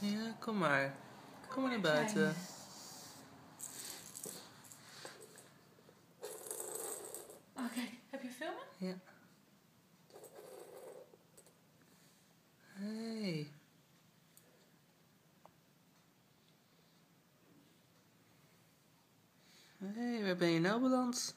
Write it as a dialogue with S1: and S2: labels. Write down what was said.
S1: Ja, kom maar. Kom maar naar buiten.
S2: Oké, heb je filmen?
S1: Ja. Hey. Hey, waar ben je nou beland?